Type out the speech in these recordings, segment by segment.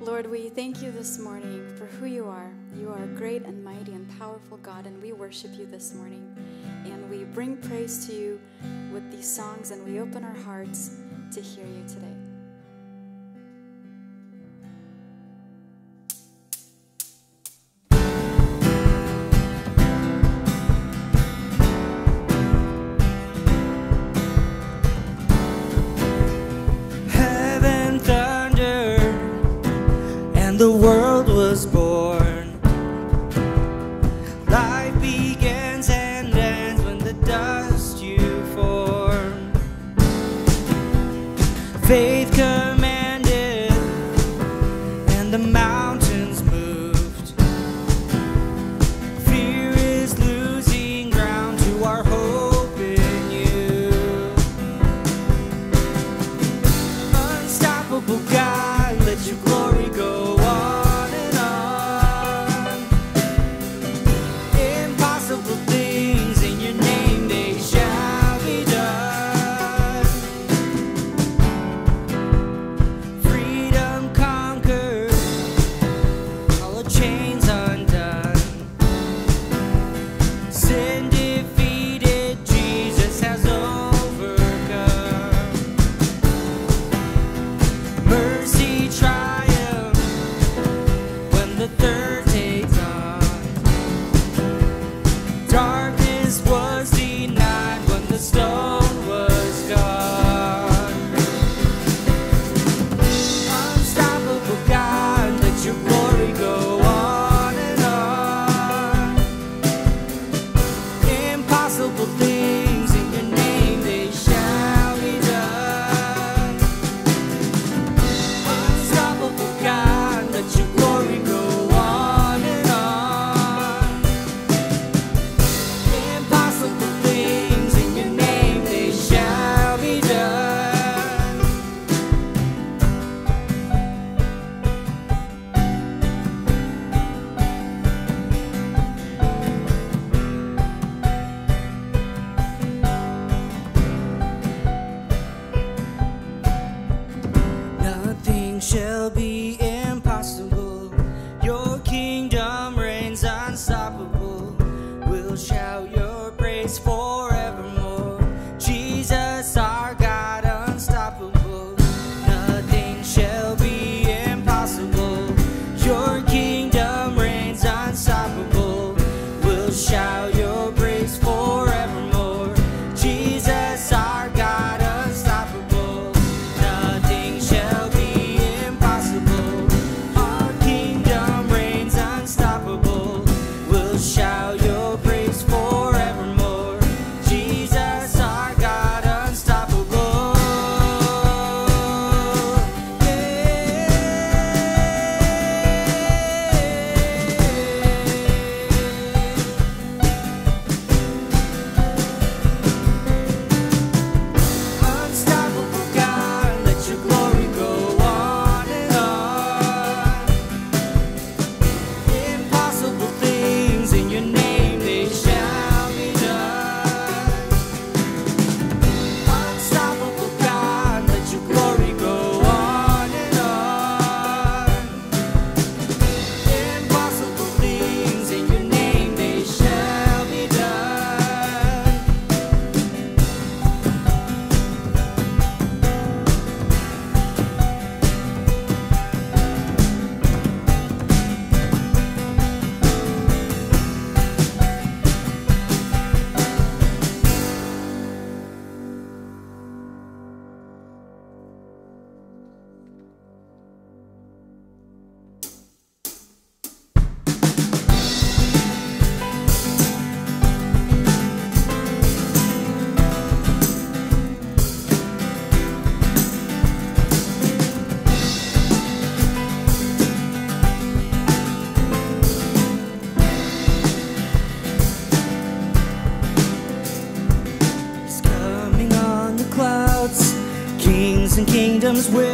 Lord, we thank you this morning for who you are. You are a great and mighty and powerful God, and we worship you this morning. And we bring praise to you with these songs, and we open our hearts to hear you today. was with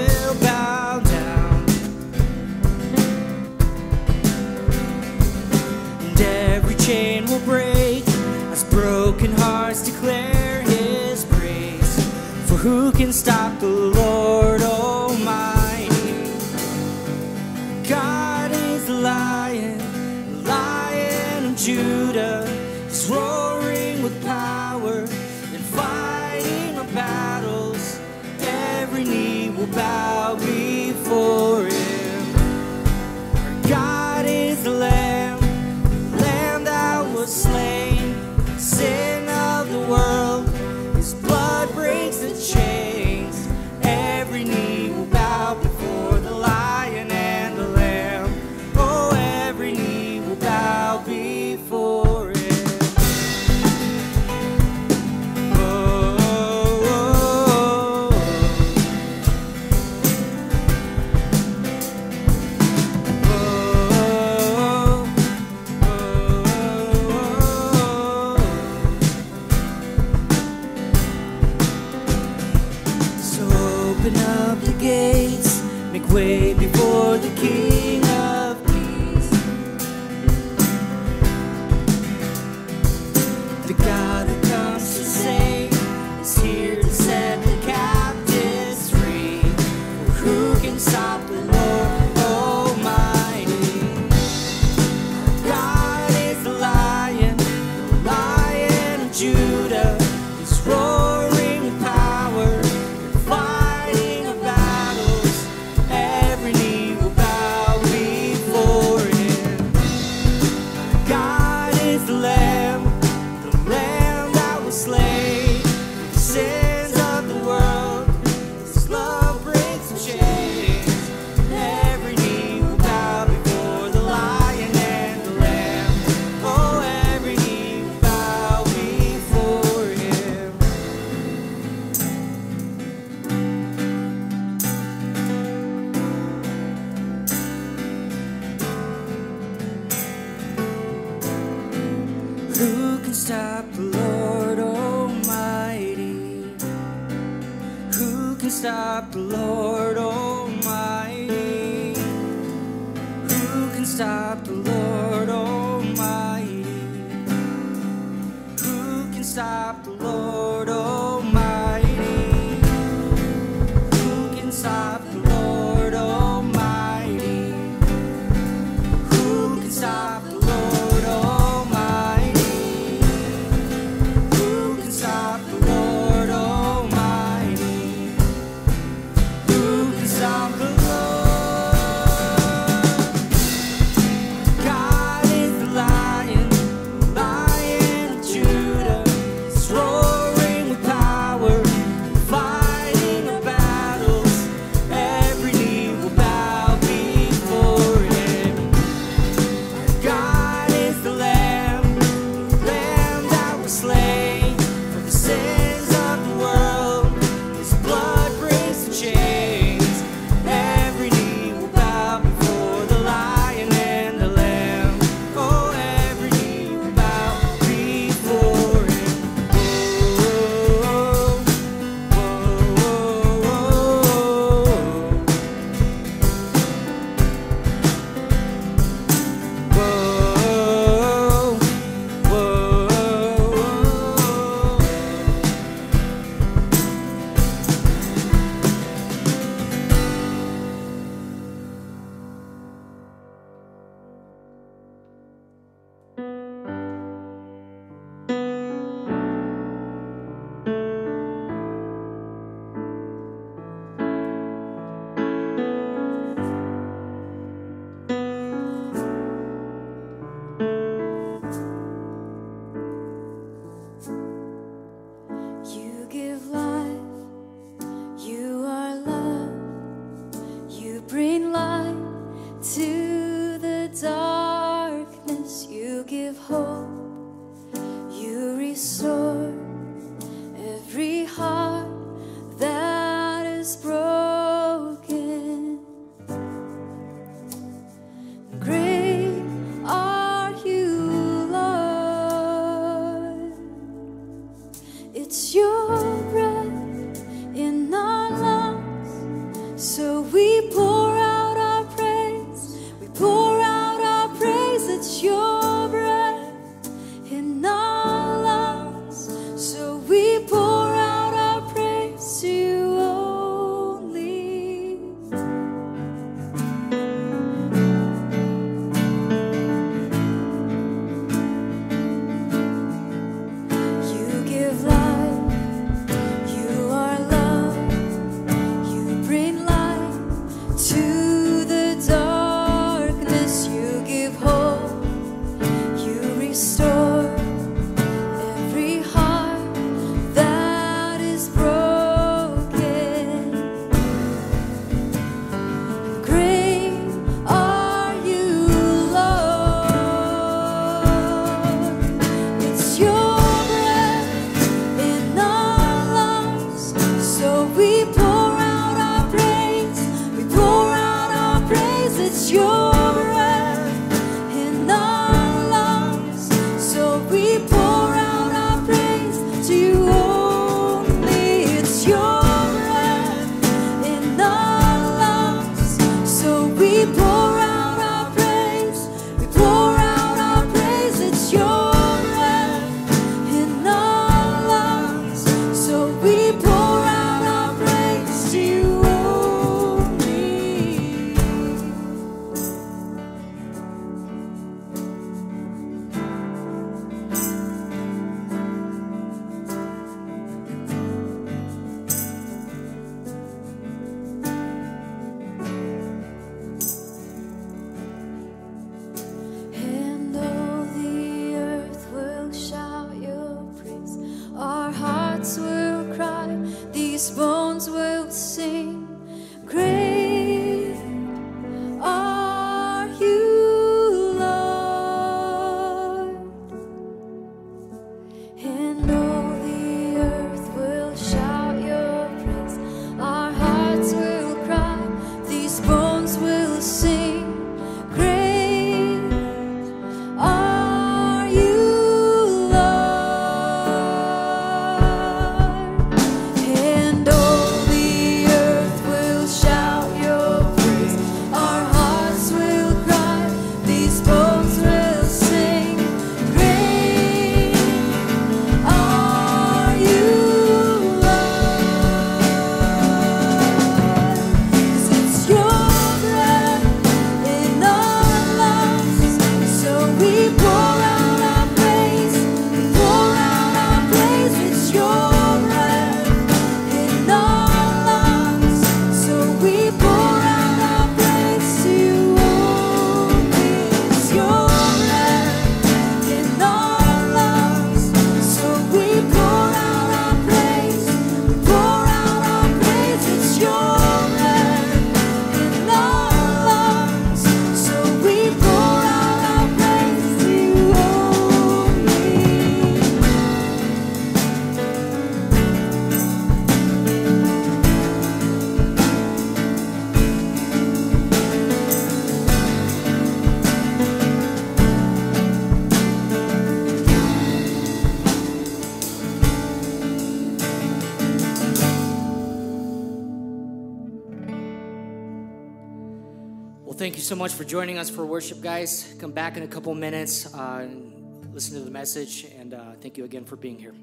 so much for joining us for worship, guys. Come back in a couple minutes, uh, and listen to the message, and uh, thank you again for being here.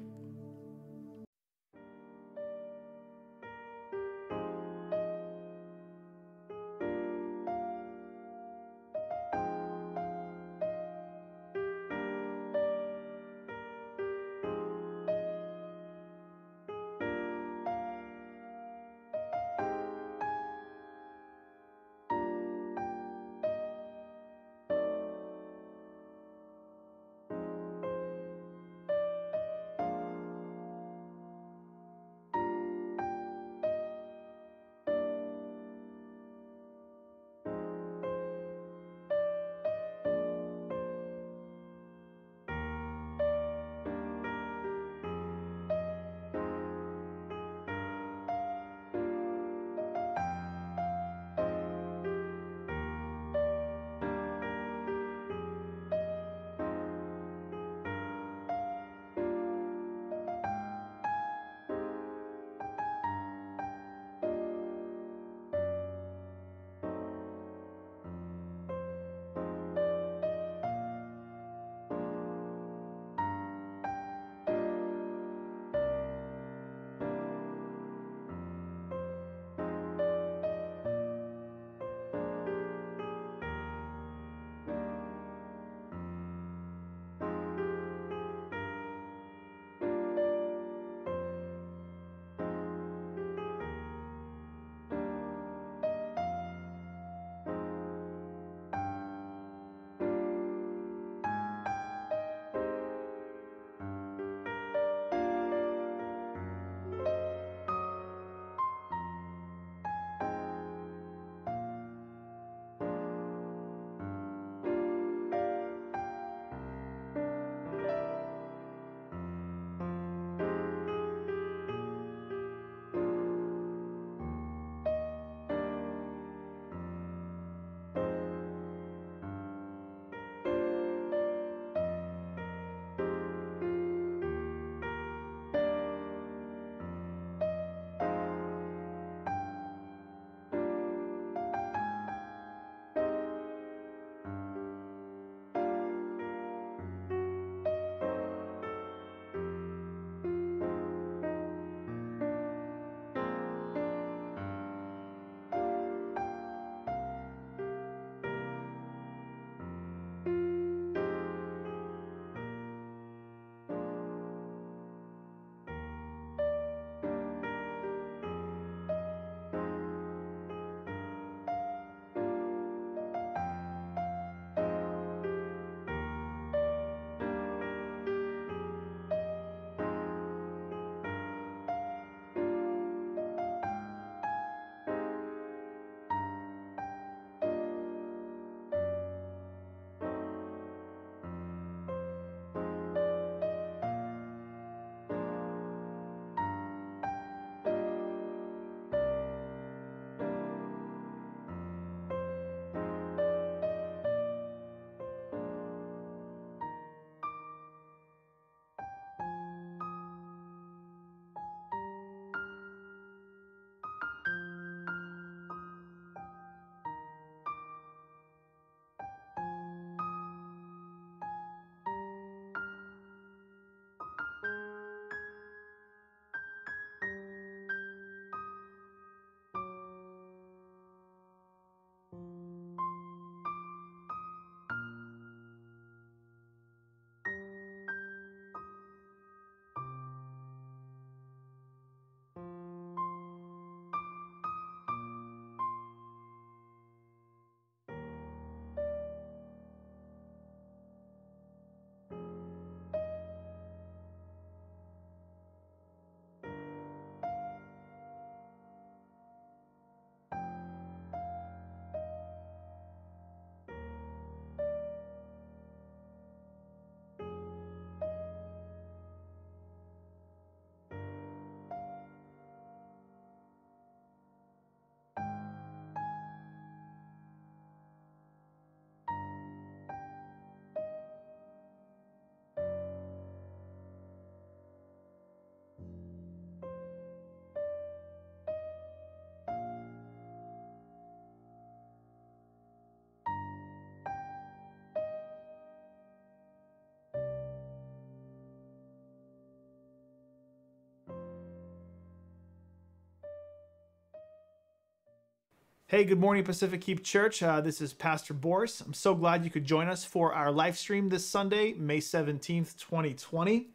Hey, good morning, Pacific Keep Church. Uh, this is Pastor Boris. I'm so glad you could join us for our live stream this Sunday, May 17th, 2020.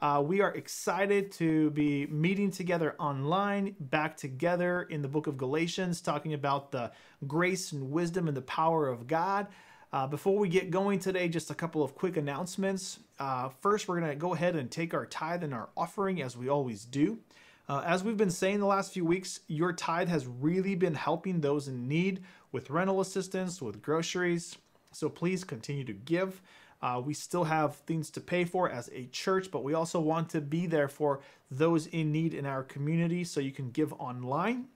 Uh, we are excited to be meeting together online, back together in the book of Galatians, talking about the grace and wisdom and the power of God. Uh, before we get going today, just a couple of quick announcements. Uh, first, we're going to go ahead and take our tithe and our offering as we always do. Uh, as we've been saying the last few weeks, your tithe has really been helping those in need with rental assistance, with groceries. So please continue to give. Uh, we still have things to pay for as a church, but we also want to be there for those in need in our community. So you can give online,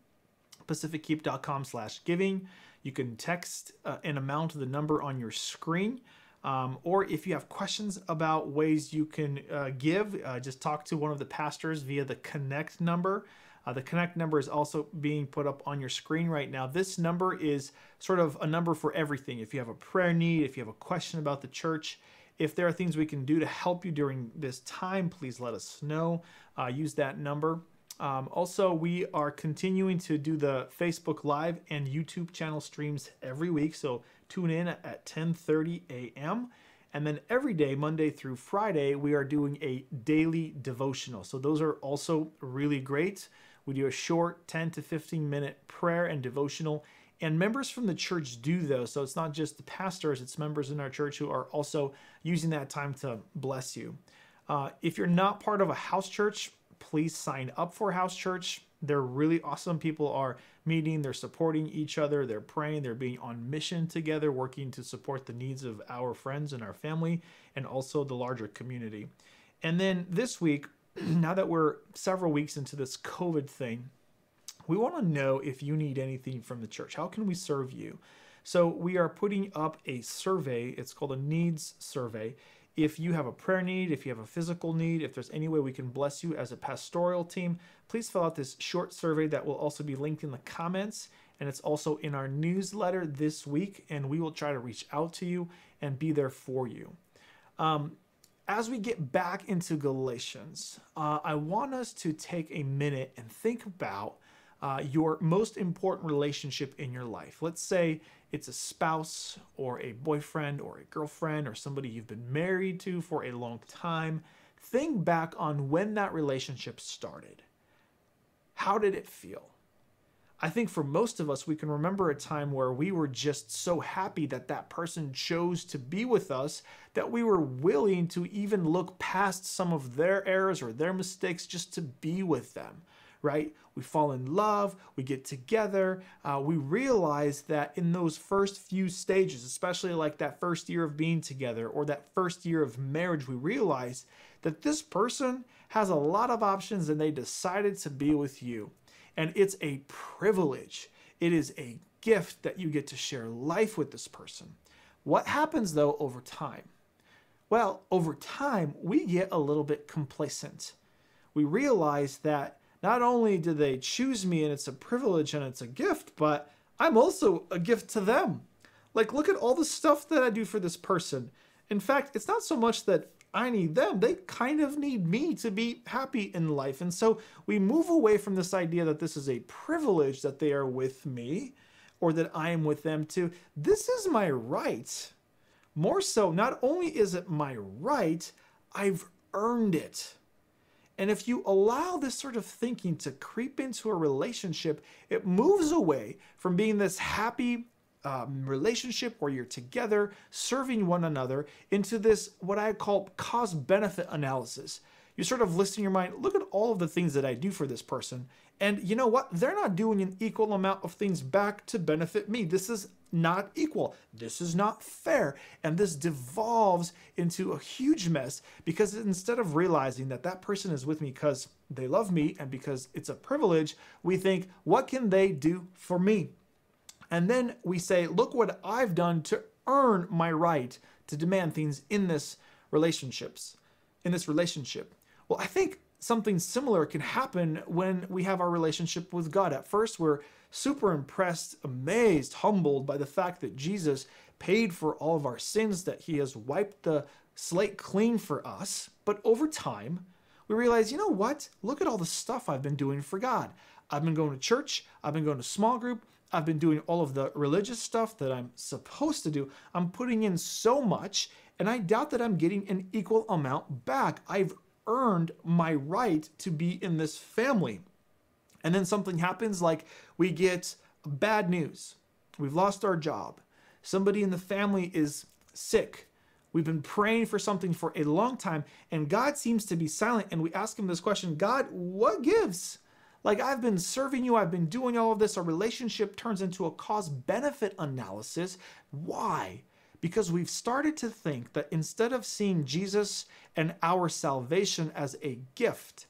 pacifickeep.com slash giving. You can text uh, an amount to the number on your screen. Um, or if you have questions about ways you can uh, give, uh, just talk to one of the pastors via the Connect number. Uh, the Connect number is also being put up on your screen right now. This number is sort of a number for everything. If you have a prayer need, if you have a question about the church, if there are things we can do to help you during this time, please let us know. Uh, use that number. Um, also, we are continuing to do the Facebook Live and YouTube channel streams every week. So tune in at 10:30 a.m. And then every day, Monday through Friday, we are doing a daily devotional. So those are also really great. We do a short 10 to 15 minute prayer and devotional. And members from the church do those. So it's not just the pastors, it's members in our church who are also using that time to bless you. Uh, if you're not part of a house church, please sign up for house church. They're really awesome. People are meeting, they're supporting each other, they're praying, they're being on mission together, working to support the needs of our friends and our family and also the larger community. And then this week, now that we're several weeks into this COVID thing, we want to know if you need anything from the church. How can we serve you? So we are putting up a survey. It's called a needs survey. If you have a prayer need, if you have a physical need, if there's any way we can bless you as a pastoral team, please fill out this short survey that will also be linked in the comments. And it's also in our newsletter this week. And we will try to reach out to you and be there for you. Um, as we get back into Galatians, uh, I want us to take a minute and think about uh, your most important relationship in your life. Let's say it's a spouse or a boyfriend or a girlfriend or somebody you've been married to for a long time. Think back on when that relationship started. How did it feel? I think for most of us, we can remember a time where we were just so happy that that person chose to be with us that we were willing to even look past some of their errors or their mistakes just to be with them, right? We fall in love, we get together, uh, we realize that in those first few stages, especially like that first year of being together or that first year of marriage, we realize that this person has a lot of options and they decided to be with you. And it's a privilege. It is a gift that you get to share life with this person. What happens though over time? Well, over time, we get a little bit complacent. We realize that not only do they choose me and it's a privilege and it's a gift, but I'm also a gift to them. Like, look at all the stuff that I do for this person. In fact, it's not so much that I need them. They kind of need me to be happy in life. And so we move away from this idea that this is a privilege that they are with me or that I am with them to this is my right. More so, not only is it my right, I've earned it. And if you allow this sort of thinking to creep into a relationship, it moves away from being this happy, um, relationship where you're together serving one another into this what I call cost benefit analysis. You sort of list in your mind, look at all of the things that I do for this person. And you know what? They're not doing an equal amount of things back to benefit me. This is not equal. This is not fair. And this devolves into a huge mess because instead of realizing that that person is with me because they love me and because it's a privilege, we think, what can they do for me? And then we say, look what I've done to earn my right to demand things in this relationships, in this relationship. Well, I think something similar can happen when we have our relationship with God. At first, we're super impressed, amazed, humbled by the fact that Jesus paid for all of our sins, that he has wiped the slate clean for us. But over time, we realize, you know what? Look at all the stuff I've been doing for God. I've been going to church, I've been going to small group, I've been doing all of the religious stuff that I'm supposed to do. I'm putting in so much, and I doubt that I'm getting an equal amount back. I've earned my right to be in this family. And then something happens like we get bad news. We've lost our job. Somebody in the family is sick. We've been praying for something for a long time, and God seems to be silent. And we ask Him this question God, what gives? Like, I've been serving you, I've been doing all of this. Our relationship turns into a cost benefit analysis. Why? Because we've started to think that instead of seeing Jesus and our salvation as a gift,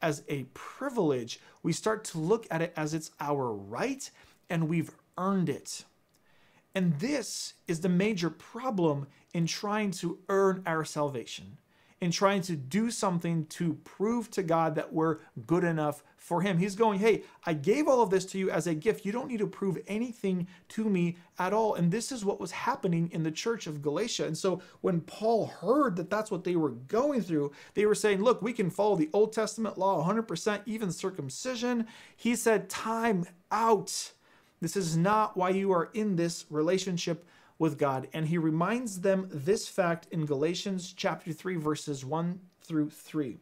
as a privilege, we start to look at it as it's our right and we've earned it. And this is the major problem in trying to earn our salvation, in trying to do something to prove to God that we're good enough for Him. He's going, Hey, I gave all of this to you as a gift. You don't need to prove anything to me at all. And this is what was happening in the church of Galatia. And so when Paul heard that that's what they were going through, they were saying, Look, we can follow the Old Testament law 100%, even circumcision. He said, Time out. This is not why you are in this relationship with God. And he reminds them this fact in Galatians chapter 3, verses 1 through 3.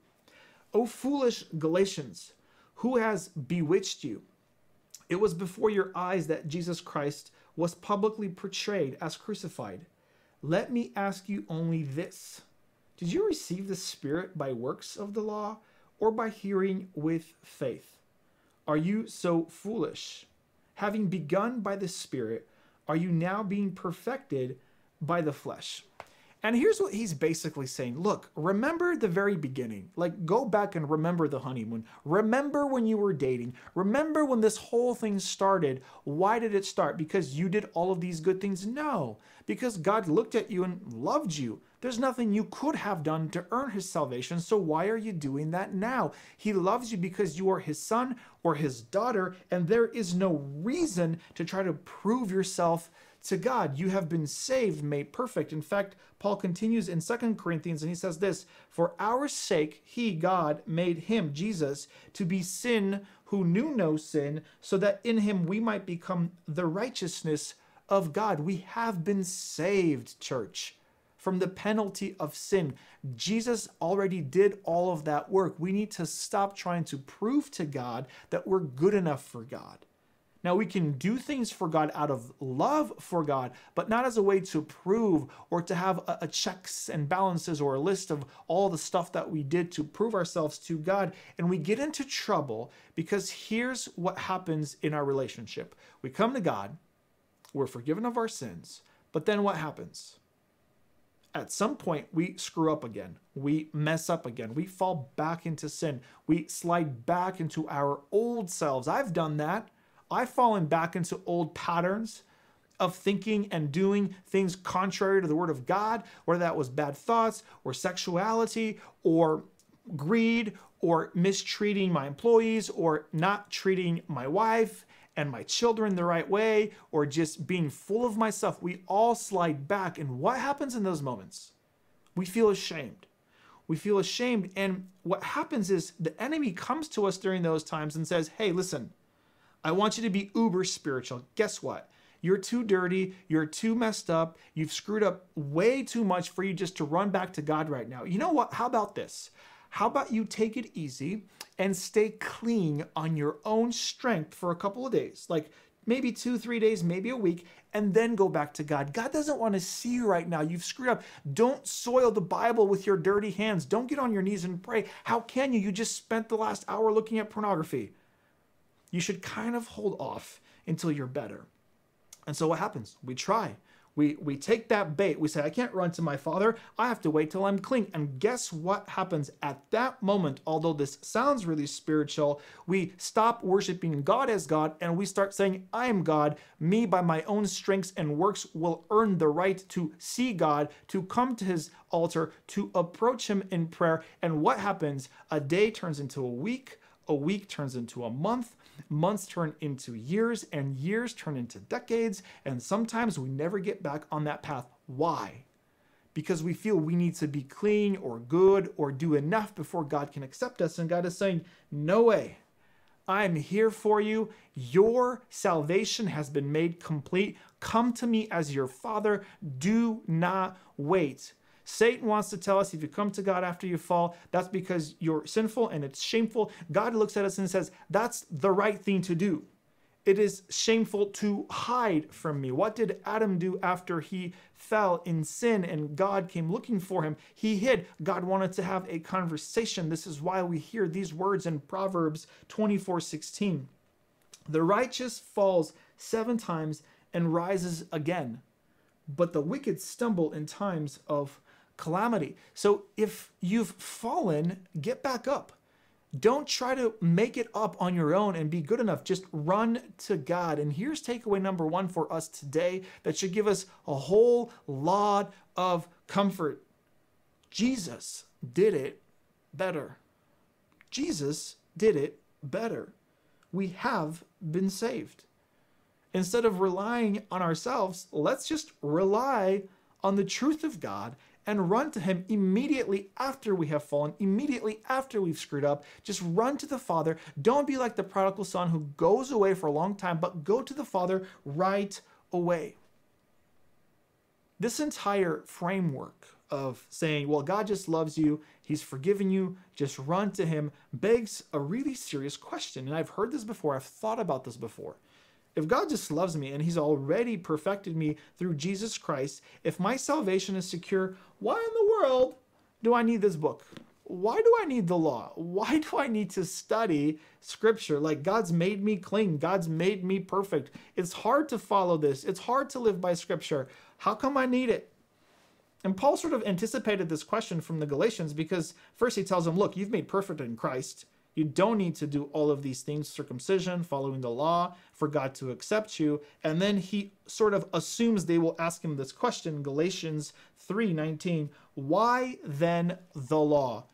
O foolish Galatians, who has bewitched you? It was before your eyes that Jesus Christ was publicly portrayed as crucified. Let me ask you only this Did you receive the Spirit by works of the law or by hearing with faith? Are you so foolish? having begun by the Spirit, are you now being perfected by the flesh? And here's what he's basically saying Look, remember the very beginning. Like, go back and remember the honeymoon. Remember when you were dating. Remember when this whole thing started. Why did it start? Because you did all of these good things? No, because God looked at you and loved you. There's nothing you could have done to earn his salvation, so why are you doing that now? He loves you because you are his son or his daughter, and there is no reason to try to prove yourself to God. You have been saved, made perfect. In fact, Paul continues in Second Corinthians and he says this For our sake, he, God, made him, Jesus, to be sin who knew no sin, so that in him we might become the righteousness of God. We have been saved, church from the penalty of sin. Jesus already did all of that work. We need to stop trying to prove to God that we're good enough for God. Now, we can do things for God out of love for God, but not as a way to prove or to have a, a, checks and balances or a list of all the stuff that we did to prove ourselves to God. And we get into trouble because here's what happens in our relationship we come to God, we're forgiven of our sins, but then what happens? At some point we screw up again. We mess up again. We fall back into sin. We slide back into our old selves. I've done that. I've fallen back into old patterns of thinking and doing things contrary to the word of God, whether that was bad thoughts or sexuality or greed or mistreating my employees or not treating my wife and my children the right way or just being full of myself, we all slide back. And what happens in those moments? We feel ashamed. We feel ashamed. And what happens is the enemy comes to us during those times and says, Hey, listen, I want you to be uber spiritual. Guess what? You're too dirty. You're too messed up. You've screwed up way too much for you just to run back to God right now. You know what? How about this? How about you take it easy and stay clean on your own strength for a couple of days? Like maybe two, three days, maybe a week, and then go back to God. God doesn't want to see you right now. You've screwed up. Don't soil the Bible with your dirty hands. Don't get on your knees and pray. How can you? You just spent the last hour looking at pornography. You should kind of hold off until you're better. And so what happens? We try. We, we take that bait. We say, I can't run to my father. I have to wait till I'm clean. And guess what happens at that moment? Although this sounds really spiritual, we stop worshiping God as God and we start saying, I am God. Me, by my own strengths and works, will earn the right to see God, to come to his altar, to approach him in prayer. And what happens? A day turns into a week, a week turns into a month, months turn into years, and years turn into decades, and sometimes we never get back on that path. Why? Because we feel we need to be clean or good or do enough before God can accept us. And God is saying, No way. I'm here for you. Your salvation has been made complete. Come to me as your father. Do not wait. Satan wants to tell us if you come to God after you fall, that's because you're sinful and it's shameful. God looks at us and says, that's the right thing to do. It is shameful to hide from me. What did Adam do after he fell in sin and God came looking for him? He hid. God wanted to have a conversation. This is why we hear these words in Proverbs 24 16. The righteous falls seven times and rises again, but the wicked stumble in times of calamity. So if you've fallen, get back up. Don't try to make it up on your own and be good enough. Just run to God. And here's takeaway number one for us today that should give us a whole lot of comfort Jesus did it better. Jesus did it better. We have been saved. Instead of relying on ourselves, let's just rely on the truth of God and run to Him immediately after we have fallen, immediately after we've screwed up. Just run to the Father. Don't be like the prodigal son who goes away for a long time, but go to the Father right away. This entire framework of saying, well, God just loves you, He's forgiven you, just run to Him, begs a really serious question. And I've heard this before, I've thought about this before. If God just loves me and He's already perfected me through Jesus Christ, if my salvation is secure, why in the world do I need this book? Why do I need the law? Why do I need to study scripture? Like God's made me clean, God's made me perfect. It's hard to follow this, it's hard to live by scripture. How come I need it? And Paul sort of anticipated this question from the Galatians because first he tells them, Look, you've made perfect in Christ. You don't need to do all of these things circumcision, following the law, for God to accept you. And then he sort of assumes they will ask him this question Galatians 3:19 Why then the law?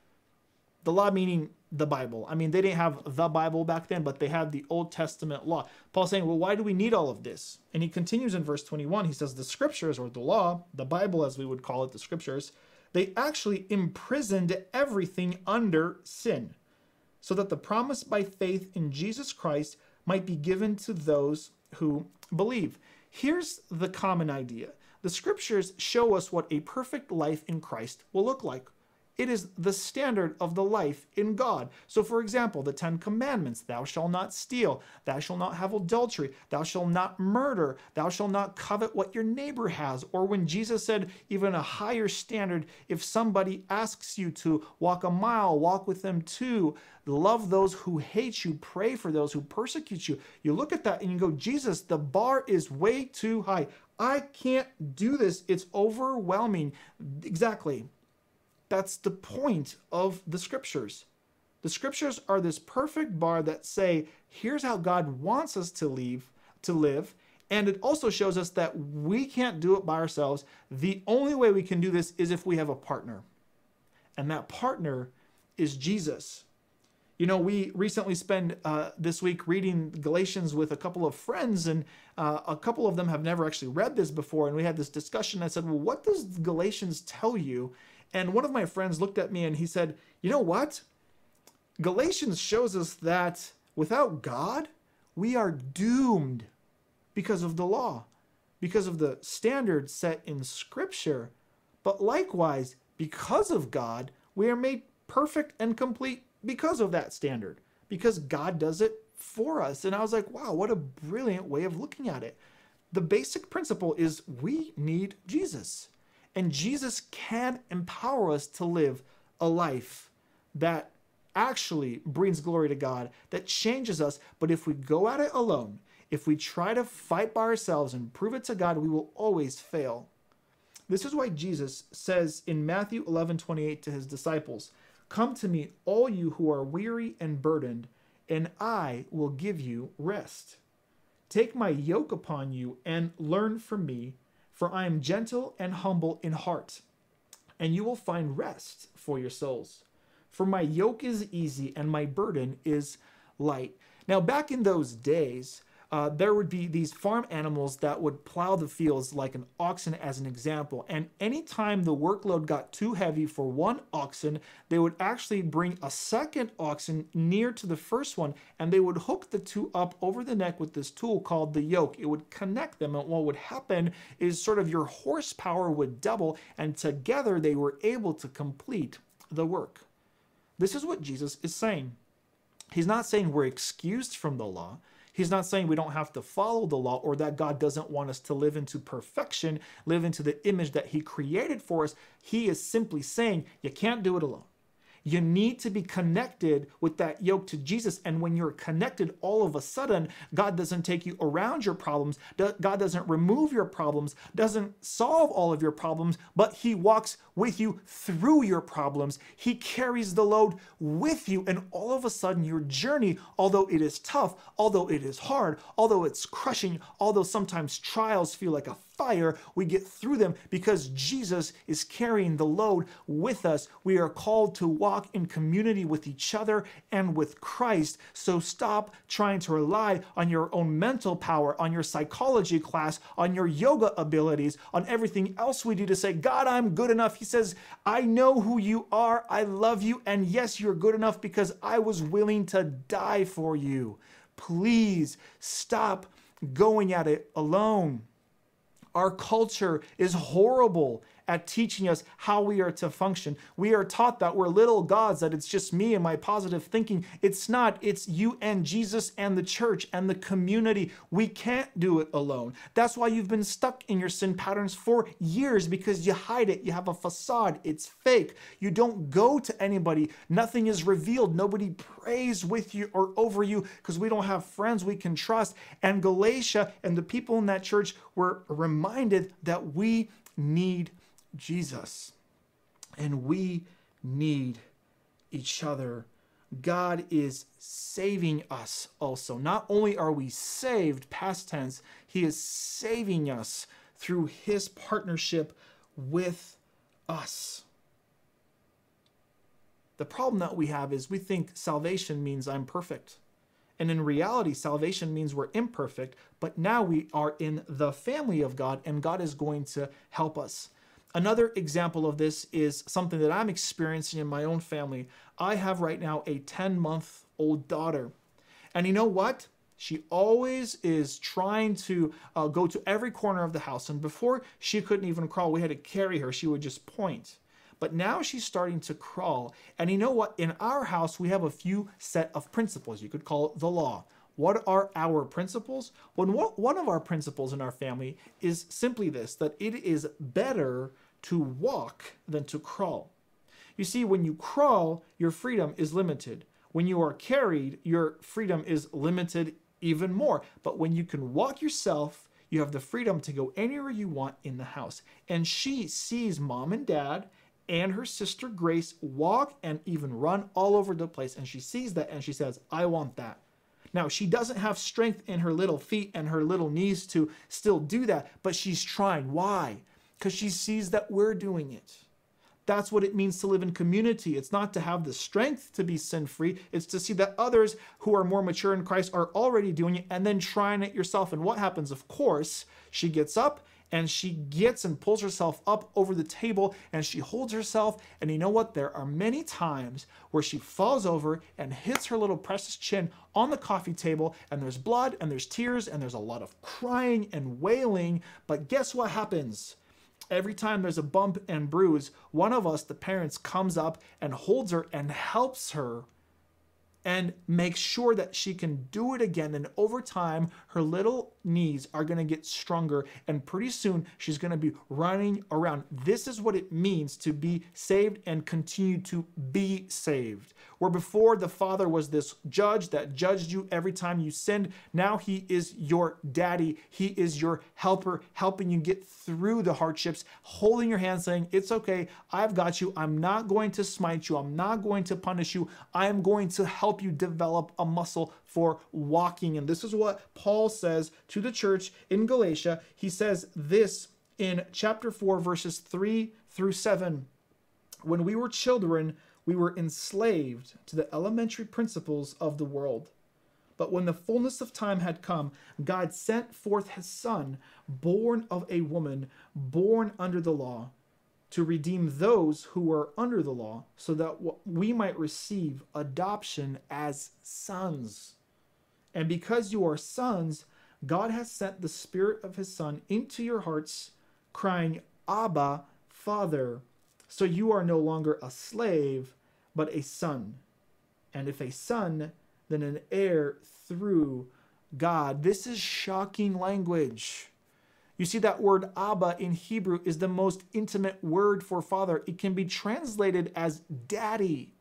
The law meaning the Bible. I mean, they didn't have the Bible back then, but they had the Old Testament law. Paul's saying, Well, why do we need all of this? And he continues in verse 21. He says, The scriptures, or the law, the Bible as we would call it, the scriptures, they actually imprisoned everything under sin so that the promise by faith in Jesus Christ might be given to those who believe. Here's the common idea the scriptures show us what a perfect life in Christ will look like. It is the standard of the life in God. So, for example, the Ten Commandments Thou shalt not steal, thou shalt not have adultery, thou shalt not murder, thou shalt not covet what your neighbor has. Or when Jesus said, even a higher standard, if somebody asks you to walk a mile, walk with them too, love those who hate you, pray for those who persecute you. You look at that and you go, Jesus, the bar is way too high. I can't do this. It's overwhelming. Exactly. That's the point of the scriptures. The scriptures are this perfect bar that say, here's how God wants us to leave, to live, and it also shows us that we can't do it by ourselves. The only way we can do this is if we have a partner. And that partner is Jesus. You know, we recently spent uh, this week reading Galatians with a couple of friends, and uh, a couple of them have never actually read this before. And we had this discussion. I said, Well, what does Galatians tell you? And one of my friends looked at me and he said, You know what? Galatians shows us that without God, we are doomed because of the law, because of the standard set in Scripture. But likewise, because of God, we are made perfect and complete because of that standard, because God does it for us. And I was like, wow, what a brilliant way of looking at it. The basic principle is we need Jesus. And Jesus can empower us to live a life that actually brings glory to God, that changes us. But if we go at it alone, if we try to fight by ourselves and prove it to God, we will always fail. This is why Jesus says in Matthew 11 28 to his disciples, Come to me, all you who are weary and burdened, and I will give you rest. Take my yoke upon you and learn from me, for I am gentle and humble in heart, and you will find rest for your souls. For my yoke is easy and my burden is light. Now, back in those days, uh, there would be these farm animals that would plow the fields, like an oxen, as an example. And anytime the workload got too heavy for one oxen, they would actually bring a second oxen near to the first one and they would hook the two up over the neck with this tool called the yoke. It would connect them. And what would happen is sort of your horsepower would double, and together they were able to complete the work. This is what Jesus is saying. He's not saying we're excused from the law. He's not saying we don't have to follow the law or that God doesn't want us to live into perfection, live into the image that He created for us. He is simply saying you can't do it alone. You need to be connected with that yoke to Jesus. And when you're connected, all of a sudden, God doesn't take you around your problems. God doesn't remove your problems, doesn't solve all of your problems, but He walks with you through your problems. He carries the load with you. And all of a sudden, your journey, although it is tough, although it is hard, although it's crushing, although sometimes trials feel like a fire, we get through them because Jesus is carrying the load with us. We are called to walk in community with each other and with Christ. So stop trying to rely on your own mental power, on your psychology class, on your yoga abilities, on everything else we do to say, God, I'm good enough. He says, I know who you are. I love you. And yes, you're good enough because I was willing to die for you. Please stop going at it alone. Our culture is horrible at teaching us how we are to function. We are taught that we're little gods, that it's just me and my positive thinking. It's not. It's you and Jesus and the church and the community. We can't do it alone. That's why you've been stuck in your sin patterns for years because you hide it. You have a facade. It's fake. You don't go to anybody. Nothing is revealed. Nobody prays with you or over you because we don't have friends we can trust. And Galatia and the people in that church were reminded that we need Jesus. And we need each other. God is saving us also. Not only are we saved, past tense, He is saving us through His partnership with us. The problem that we have is we think salvation means I'm perfect. And in reality, salvation means we're imperfect, but now we are in the family of God and God is going to help us. Another example of this is something that I'm experiencing in my own family. I have right now a 10 month old daughter. And you know what? She always is trying to uh, go to every corner of the house. And before she couldn't even crawl, we had to carry her. She would just point. But now she's starting to crawl. And you know what? In our house, we have a few set of principles. You could call it the law. What are our principles? Well, one of our principles in our family is simply this that it is better to walk than to crawl. You see, when you crawl, your freedom is limited. When you are carried, your freedom is limited even more. But when you can walk yourself, you have the freedom to go anywhere you want in the house. And she sees mom and dad and her sister Grace walk and even run all over the place. And she sees that and she says, I want that. Now, she doesn't have strength in her little feet and her little knees to still do that, but she's trying. Why? because she sees that we're doing it. That's what it means to live in community. It's not to have the strength to be sin free, it's to see that others who are more mature in Christ are already doing it and then trying it yourself. And what happens? Of course, she gets up and she gets and pulls herself up over the table and she holds herself. And you know what? There are many times where she falls over and hits her little precious chin on the coffee table, and there's blood and there's tears and there's a lot of crying and wailing. But guess what happens? every time there's a bump and bruise, one of us, the parents, comes up and holds her and helps her and make sure that she can do it again. And over time, her little knees are going to get stronger. And pretty soon, she's going to be running around. This is what it means to be saved and continue to be saved. Where before the Father was this judge that judged you every time you sinned, now He is your daddy. He is your helper, helping you get through the hardships, holding your hand, saying, It's okay. I've got you. I'm not going to smite you. I'm not going to punish you. I am going to help you develop a muscle for walking. And this is what Paul says to the church in Galatia. He says this in chapter 4, verses 3 through 7. When we were children, we were enslaved to the elementary principles of the world. But when the fullness of time had come, God sent forth his Son, born of a woman, born under the law, to redeem those who were under the law, so that we might receive adoption as sons. And because you are sons, God has sent the Spirit of his Son into your hearts, crying, Abba, Father. So you are no longer a slave, but a son. And if a son, then an heir through God. This is shocking language. You see, that word Abba in Hebrew is the most intimate word for father. It can be translated as daddy.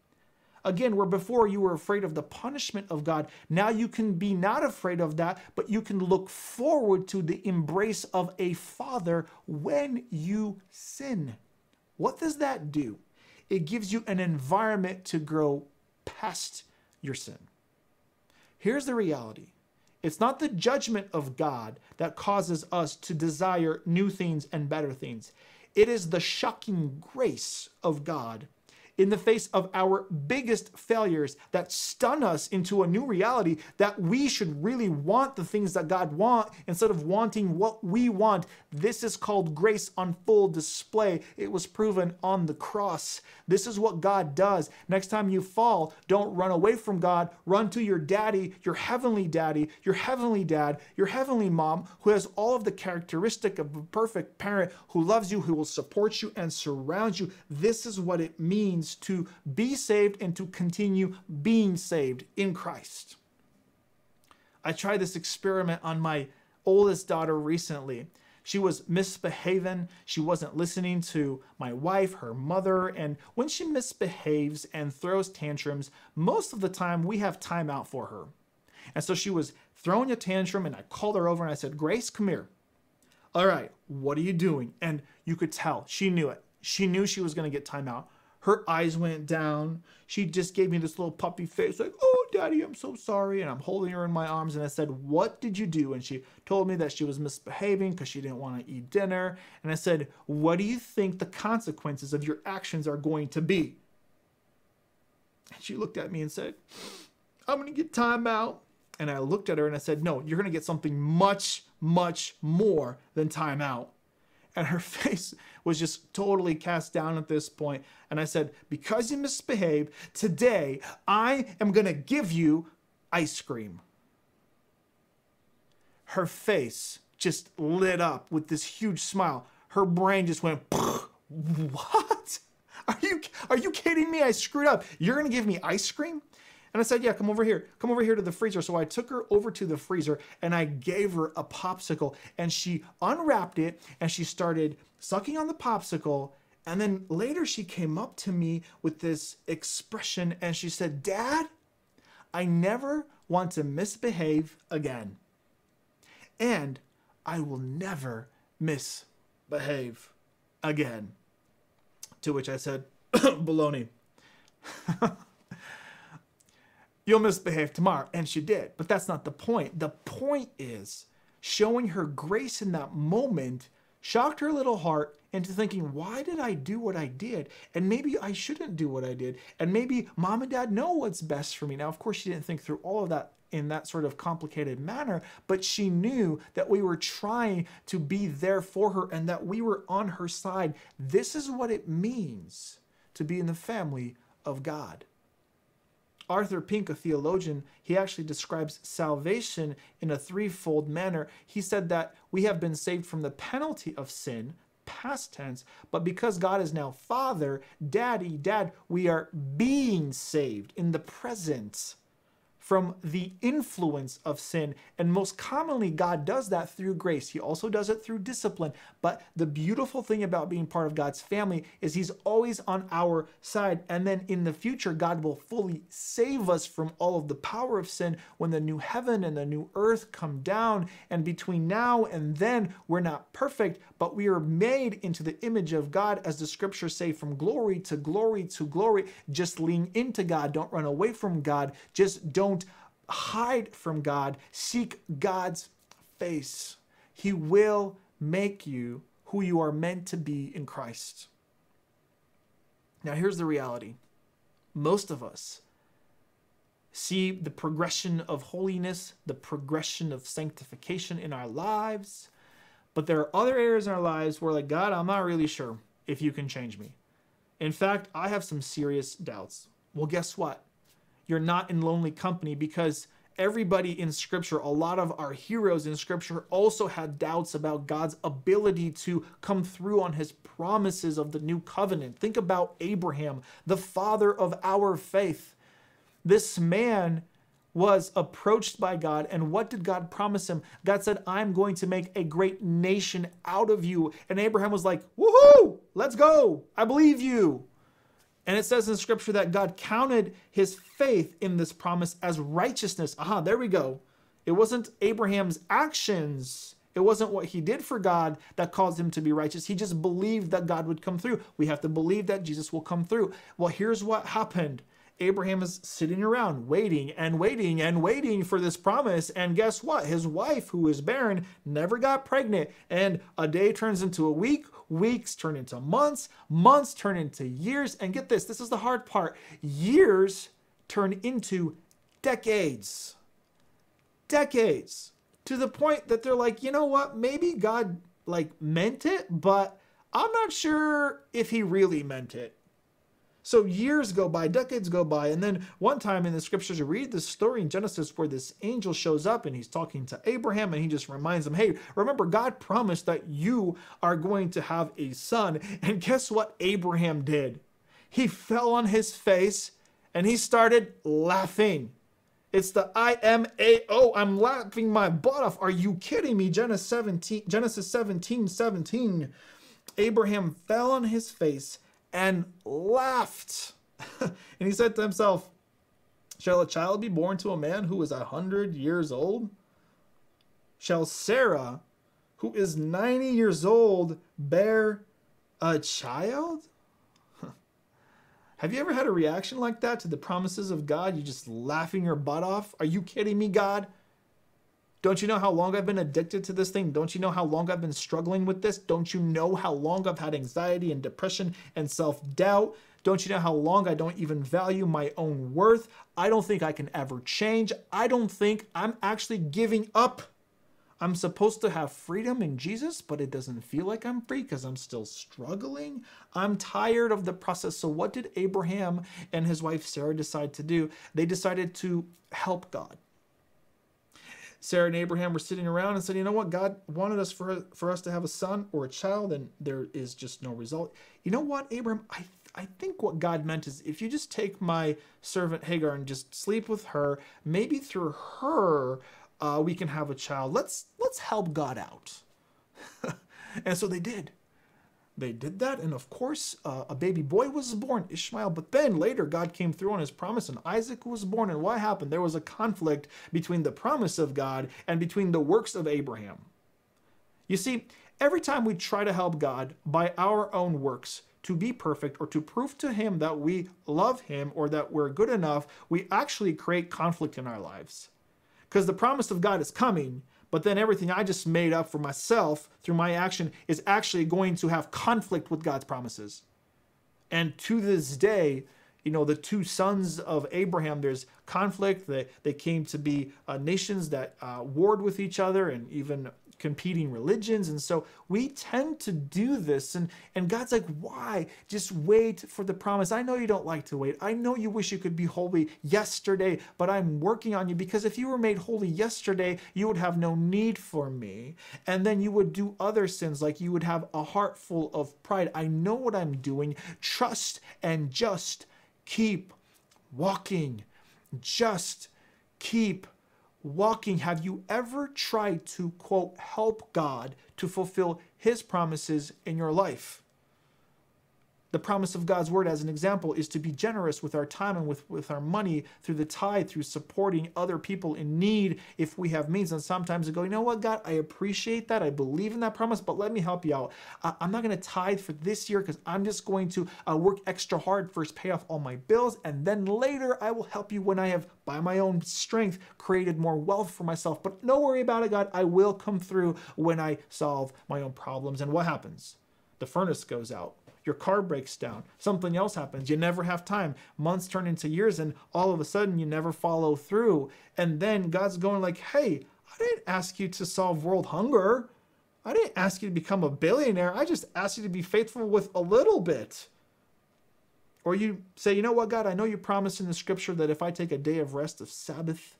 Again, where before you were afraid of the punishment of God, now you can be not afraid of that, but you can look forward to the embrace of a father when you sin. What does that do? It gives you an environment to grow past your sin. Here's the reality it's not the judgment of God that causes us to desire new things and better things. It is the shocking grace of God in the face of our biggest failures that stun us into a new reality that we should really want the things that God want instead of wanting what we want. This is called grace on full display. It was proven on the cross. This is what God does. Next time you fall, don't run away from God. Run to your daddy, your heavenly daddy, your heavenly dad, your heavenly mom, who has all of the characteristic of a perfect parent who loves you, who will support you and surround you. This is what it means means to be saved and to continue being saved in Christ. I tried this experiment on my oldest daughter recently. She was misbehaving. She wasn't listening to my wife, her mother. And when she misbehaves and throws tantrums, most of the time we have time out for her. And so she was throwing a tantrum, and I called her over and I said, Grace, come here. All right, what are you doing? And you could tell she knew it. She knew she was going to get time out. Her eyes went down. She just gave me this little puppy face, like, oh, daddy, I'm so sorry. And I'm holding her in my arms. And I said, what did you do? And she told me that she was misbehaving because she didn't want to eat dinner. And I said, what do you think the consequences of your actions are going to be? And she looked at me and said, I'm going to get time out. And I looked at her and I said, no, you're going to get something much, much more than time out and her face was just totally cast down at this point. And I said, Because you misbehaved, today I am going to give you ice cream. Her face just lit up with this huge smile. Her brain just went, What? Are you, are you kidding me? I screwed up. You're going to give me ice cream? And I said, Yeah, come over here. Come over here to the freezer. So I took her over to the freezer and I gave her a popsicle. And she unwrapped it and she started sucking on the popsicle. And then later she came up to me with this expression and she said, Dad, I never want to misbehave again. And I will never misbehave again. To which I said, Baloney. you'll misbehave tomorrow. And she did. But that's not the point. The point is showing her grace in that moment shocked her little heart into thinking, why did I do what I did? And maybe I shouldn't do what I did. And maybe mom and dad know what's best for me. Now, of course, she didn't think through all of that in that sort of complicated manner, but she knew that we were trying to be there for her and that we were on her side. This is what it means to be in the family of God. Arthur Pink, a theologian, he actually describes salvation in a threefold manner. He said that we have been saved from the penalty of sin, past tense, but because God is now Father, Daddy, Dad, we are being saved in the present from the influence of sin. And most commonly, God does that through grace. He also does it through discipline. But the beautiful thing about being part of God's family is He's always on our side. And then in the future, God will fully save us from all of the power of sin when the new heaven and the new earth come down. And between now and then, we're not perfect, but we are made into the image of God, as the scriptures say, from glory to glory to glory. Just lean into God. Don't run away from God. Just don't hide from God. Seek God's face. He will make you who you are meant to be in Christ. Now, here's the reality most of us see the progression of holiness, the progression of sanctification in our lives. But there are other areas in our lives where, like, God, I'm not really sure if you can change me. In fact, I have some serious doubts. Well, guess what? You're not in lonely company because everybody in Scripture, a lot of our heroes in Scripture, also had doubts about God's ability to come through on his promises of the new covenant. Think about Abraham, the father of our faith. This man was approached by God, and what did God promise him? God said, I'm going to make a great nation out of you. And Abraham was like, Woohoo, let's go. I believe you. And it says in scripture that God counted his faith in this promise as righteousness. Aha, there we go. It wasn't Abraham's actions, it wasn't what he did for God that caused him to be righteous. He just believed that God would come through. We have to believe that Jesus will come through. Well, here's what happened. Abraham is sitting around waiting and waiting and waiting for this promise. And guess what? His wife, who is barren, never got pregnant. And a day turns into a week, weeks turn into months, months turn into years. And get this this is the hard part years turn into decades. Decades. To the point that they're like, you know what? Maybe God like meant it, but I'm not sure if he really meant it. So years go by, decades go by, and then one time in the scriptures, you read this story in Genesis where this angel shows up and he's talking to Abraham and he just reminds him, hey, remember, God promised that you are going to have a son. And guess what Abraham did? He fell on his face and he started laughing. It's the I M A O. I'm laughing my butt off. Are you kidding me? Genesis 17, Genesis 17, 17. Abraham fell on his face and laughed. and he said to himself, Shall a child be born to a man who is a hundred years old? Shall Sarah, who is 90 years old, bear a child? Have you ever had a reaction like that to the promises of God? You're just laughing your butt off? Are you kidding me, God? Don't you know how long I've been addicted to this thing? Don't you know how long I've been struggling with this? Don't you know how long I've had anxiety and depression and self doubt? Don't you know how long I don't even value my own worth? I don't think I can ever change. I don't think I'm actually giving up. I'm supposed to have freedom in Jesus, but it doesn't feel like I'm free because I'm still struggling. I'm tired of the process. So, what did Abraham and his wife Sarah decide to do? They decided to help God. Sarah and Abraham were sitting around and said, "You know what? God wanted us for for us to have a son or a child, and there is just no result. You know what, Abraham? I I think what God meant is if you just take my servant Hagar and just sleep with her, maybe through her uh, we can have a child. Let's let's help God out." and so they did they did that, and of course, uh, a baby boy was born, Ishmael. But then later, God came through on his promise, and Isaac was born. And what happened? There was a conflict between the promise of God and between the works of Abraham. You see, every time we try to help God by our own works to be perfect or to prove to Him that we love Him or that we're good enough, we actually create conflict in our lives. Because the promise of God is coming, but then everything I just made up for myself through my action is actually going to have conflict with God's promises. And to this day, you know, the two sons of Abraham, there's conflict. They, they came to be uh, nations that uh, warred with each other and even competing religions. And so we tend to do this. And, and God's like, why? Just wait for the promise. I know you don't like to wait. I know you wish you could be holy yesterday, but I'm working on you because if you were made holy yesterday, you would have no need for me. And then you would do other sins, like you would have a heart full of pride. I know what I'm doing. Trust and just keep walking. Just keep walking, have you ever tried to, quote, help God to fulfill his promises in your life? The promise of God's word, as an example, is to be generous with our time and with, with our money through the tithe, through supporting other people in need if we have means. And sometimes we go, you know what, God, I appreciate that. I believe in that promise, but let me help you out. I'm not going to tithe for this year because I'm just going to uh, work extra hard first, pay off all my bills, and then later I will help you when I have, by my own strength, created more wealth for myself. But don't worry about it, God. I will come through when I solve my own problems. And what happens? The furnace goes out your car breaks down, something else happens, you never have time. Months turn into years, and all of a sudden you never follow through. And then God's going like, hey, I didn't ask you to solve world hunger. I didn't ask you to become a billionaire. I just asked you to be faithful with a little bit. Or you say, you know what, God, I know you promised in the scripture that if I take a day of rest of Sabbath,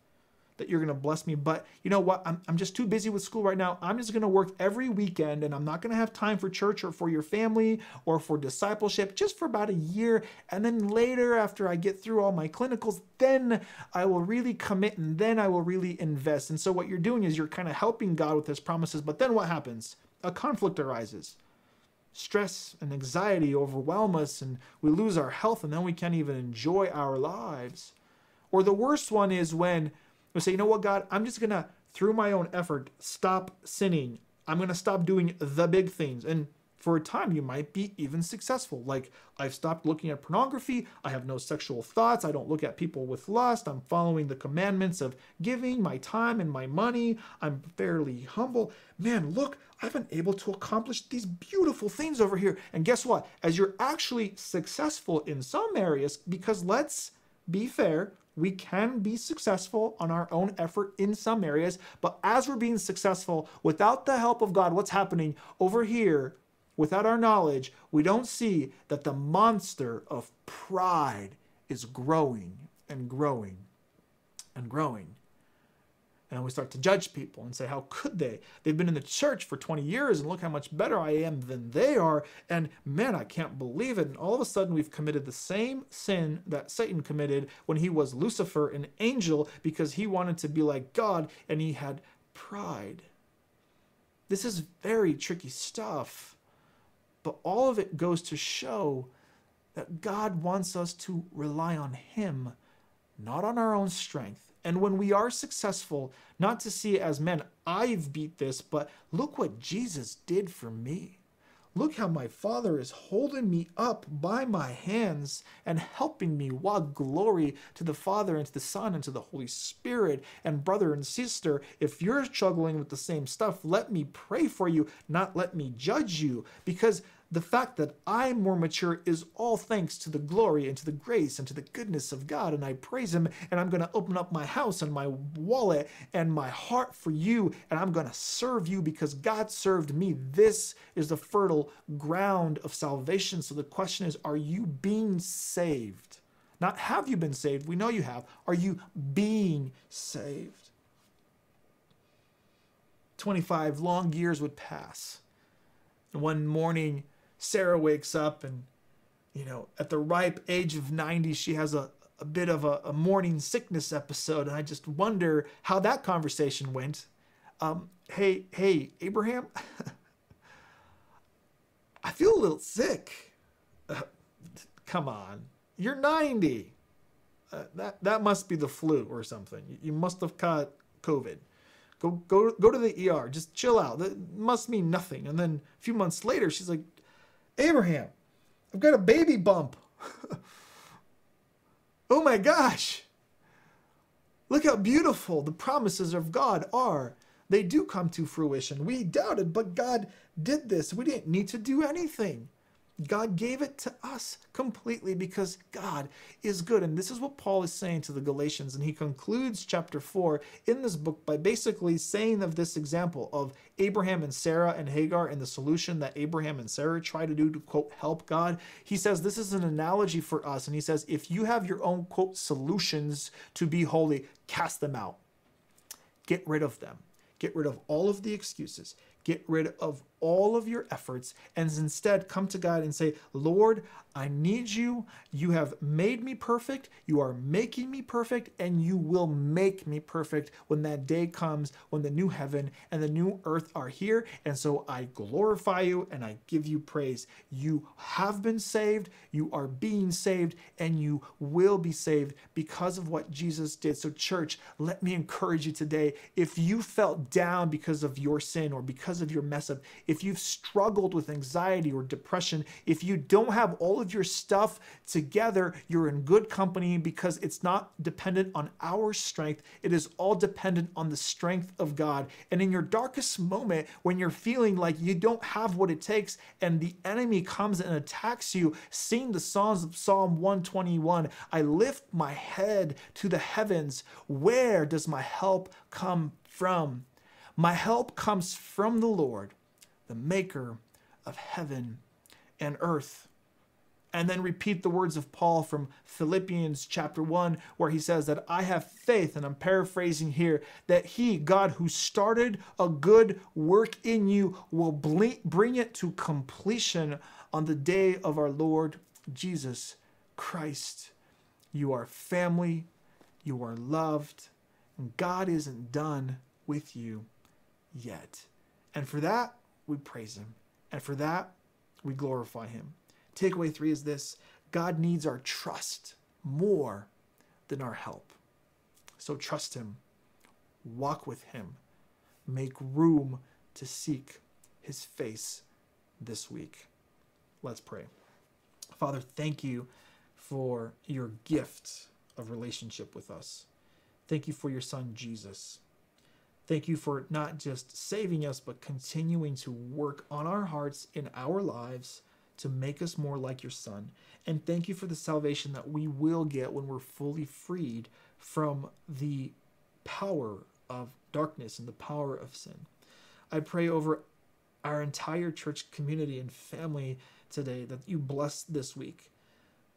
that you're going to bless me. But you know what? I'm, I'm just too busy with school right now. I'm just going to work every weekend and I'm not going to have time for church or for your family or for discipleship just for about a year. And then later, after I get through all my clinicals, then I will really commit and then I will really invest. And so what you're doing is you're kind of helping God with his promises. But then what happens? A conflict arises. Stress and anxiety overwhelm us and we lose our health and then we can't even enjoy our lives. Or the worst one is when we say, you know what, God, I'm just to, through my own effort, stop sinning. I'm to stop doing the big things. And for a time, you might be even successful. Like, I've stopped looking at pornography. I have no sexual thoughts. I don't look at people with lust. I'm following the commandments of giving my time and my money. I'm fairly humble. Man, look, I've been able to accomplish these beautiful things over here. And guess what? As you're actually successful in some areas, because let's be fair, we can be successful on our own effort in some areas, but as we're being successful without the help of God, what's happening? Over here, without our knowledge, we don't see that the monster of pride is growing and growing and growing and we start to judge people and say, How could they? They've been in the church for 20 years and look how much better I am than they are. And man, I can't believe it. And all of a sudden, we've committed the same sin that Satan committed when he was Lucifer, an angel, because he wanted to be like God and he had pride. This is very tricky stuff. But all of it goes to show that God wants us to rely on Him, not on our own strength and when we are successful, not to see it as, man, I've beat this, but look what Jesus did for me. Look how my Father is holding me up by my hands and helping me. What glory to the Father and to the Son and to the Holy Spirit. And brother and sister, if you're struggling with the same stuff, let me pray for you, not let me judge you. Because the fact that I'm more mature is all thanks to the glory and to the grace and to the goodness of God. And I praise Him. And I'm going to open up my house and my wallet and my heart for you. And I'm going to serve you because God served me. This is the fertile ground of salvation. So the question is are you being saved? Not have you been saved? We know you have. Are you being saved? 25 long years would pass. One morning, Sarah wakes up and, you know, at the ripe age of 90, she has a, a bit of a, a morning sickness episode. And I just wonder how that conversation went. Um, hey, hey, Abraham, I feel a little sick. Uh, come on, you're 90. Uh, that that must be the flu or something. You must have caught COVID. Go go go to the ER. Just chill out. That must mean nothing. And then a few months later, she's like, Abraham, I've got a baby bump. oh my gosh. Look how beautiful the promises of God are. They do come to fruition. We doubted, but God did this. We didn't need to do anything. God gave it to us completely because God is good. And this is what Paul is saying to the Galatians. And he concludes chapter 4 in this book by basically saying of this example of Abraham and Sarah and Hagar and the solution that Abraham and Sarah try to do to, quote, help God. He says this is an analogy for us. And he says, if you have your own, quote, solutions to be holy, cast them out. Get rid of them. Get rid of all of the excuses. Get rid of all of your efforts and instead come to God and say, Lord, I need you. You have made me perfect. You are making me perfect, and you will make me perfect when that day comes, when the new heaven and the new earth are here. And so I glorify you and I give you praise. You have been saved, you are being saved, and you will be saved because of what Jesus did. So, church, let me encourage you today if you felt down because of your sin or because of your mess up, if you've struggled with anxiety or depression, if you don't have all of your stuff together, you're in good company because it's not dependent on our strength. It is all dependent on the strength of God. And in your darkest moment, when you're feeling like you don't have what it takes and the enemy comes and attacks you, sing the Psalms of Psalm 121 I lift my head to the heavens. Where does my help come from? My help comes from the Lord, the maker of heaven and earth. And then repeat the words of Paul from Philippians chapter 1, where he says that I have faith, and I'm paraphrasing here, that he, God, who started a good work in you, will bring it to completion on the day of our Lord Jesus Christ. You are family, you are loved, and God isn't done with you yet. And for that, we praise Him. And for that, we glorify Him. Takeaway three is this God needs our trust more than our help. So trust Him, walk with Him, make room to seek His face this week. Let's pray. Father, thank you for your gift of relationship with us. Thank you for your son, Jesus. Thank you for not just saving us, but continuing to work on our hearts in our lives to make us more like your son. And thank you for the salvation that we will get when we're fully freed from the power of darkness and the power of sin. I pray over our entire church community and family today that you bless this week,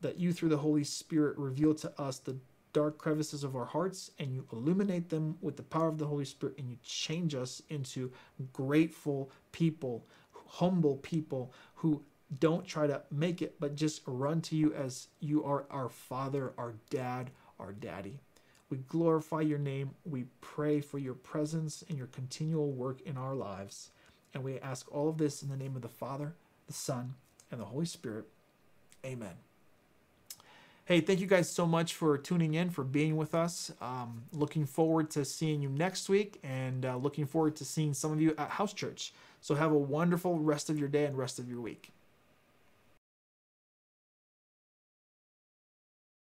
that you, through the Holy Spirit, reveal to us the dark crevices of our hearts and you illuminate them with the power of the Holy Spirit and you change us into grateful people, humble people who don't try to make it, but just run to you as you are our Father, our Dad, our Daddy. We glorify your name. We pray for your presence and your continual work in our lives. And we ask all of this in the name of the Father, the Son, and the Holy Spirit. Amen. Hey, thank you guys so much for tuning in, for being with us. Um, looking forward to seeing you next week and uh, looking forward to seeing some of you at House Church. So have a wonderful rest of your day and rest of your week.